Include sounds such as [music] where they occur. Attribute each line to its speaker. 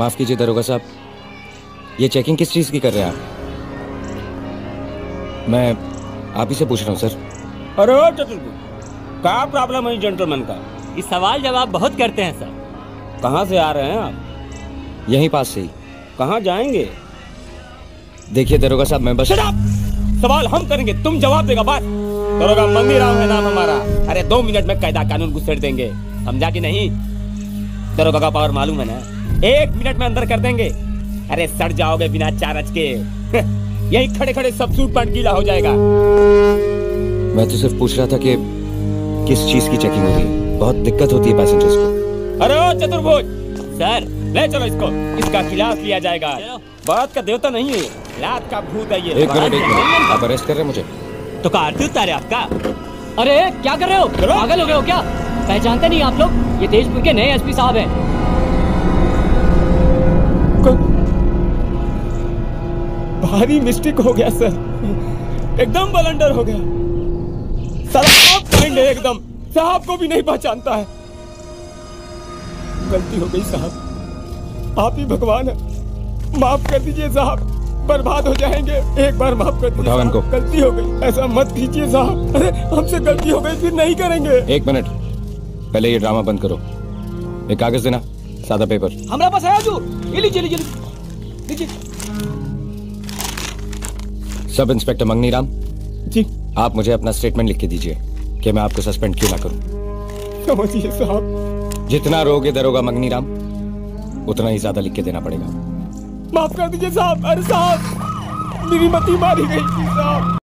Speaker 1: माफ़ कीजिए दरोगा साहब। ये चेकिंग किस चीज़ की कर रहे हैं आप? मैं आप ही से पूछ रहा हूँ सर।
Speaker 2: अरे चतुर्भुज क्या प्रॉब्लम है जेंटलमैन का?
Speaker 3: इस सवाल जवाब बहुत करते हैं सर।
Speaker 2: कहाँ से आ रहे हैं आप?
Speaker 1: यहीं पास से ही।
Speaker 2: कहाँ जाएँगे?
Speaker 1: देखिए दरोगा साहब मैं बस
Speaker 2: सवाल हम करेंगे तुम जवाब देगा बस। दरोगा मंगी राव है नाम हमारा। अरे दो मिनट में कायदा कानून घुसेड़ देंगे। समझा कि नहीं? दरोगा का पावर मालूम है ना? एक मिनट में अंदर कर देंगे। अरे सड़ जाओगे बिना चारज के। [laughs] यही खड़े खड़े सब सूट पैंट गीला हो जाएगा।
Speaker 1: मैं तो सिर्फ़ पूछ रहा था कि किस चीज़ की चेकिंग हो रही है? बहुत दिक्कत होती है पैसेंजर्स को।
Speaker 2: अरे चतुर्भुज!
Speaker 3: सर
Speaker 2: ले चलो इसको। इसका खिलाफ लिया जाएगा। बात का देवता नहीं है। रात का भूत है ये।
Speaker 1: एक मिनट एक मिनट। आप अरेस्ट कर रहे हैं मुझे?
Speaker 3: तो का आरती उतारे आपका?
Speaker 4: अरे क्या कर रहे हो? पागल हो गए हो क्या? पहचानते नहीं आप लोग? ये तेजपुर के नए एसपी साहब हैं।
Speaker 2: भारी मिस्टेक हो गया सर एकदम बलंडर हो गया। साला आप है एकदम। साहब को भी नहीं पहचानता है। गलती हो गई साहब। आप ही भगवान है। माफ़ कर दीजिए साहब। बर्बाद हो जाएँगे। एक बार माफ़ कर दीजिए।
Speaker 1: इनको।
Speaker 2: गलती हो गई। ऐसा मत कीजिए साहब। अरे हमसे गलती हो गई फिर नहीं करेंगे।
Speaker 1: एक मिनट। पहले ये ड्रामा बंद करो। एक कागज़ देना सादा पेपर।
Speaker 4: हमारे पास है ये लीजिए लीजिए। लीजिए।
Speaker 1: सब इंस्पेक्टर मंगनी राम
Speaker 2: जी।
Speaker 1: आप मुझे अपना स्टेटमेंट लिख के दीजिए कि मैं आपको सस्पेंड क्यों ना करूँ।
Speaker 2: समझिए साहब।
Speaker 1: जितना रोगे दरोगा मंगनी राम उतना ही ज़्यादा लिख के देना पड़ेगा।
Speaker 2: माफ़ कर दीजिए साहब अरे साहब मेरी मती मारी गई थी साहब।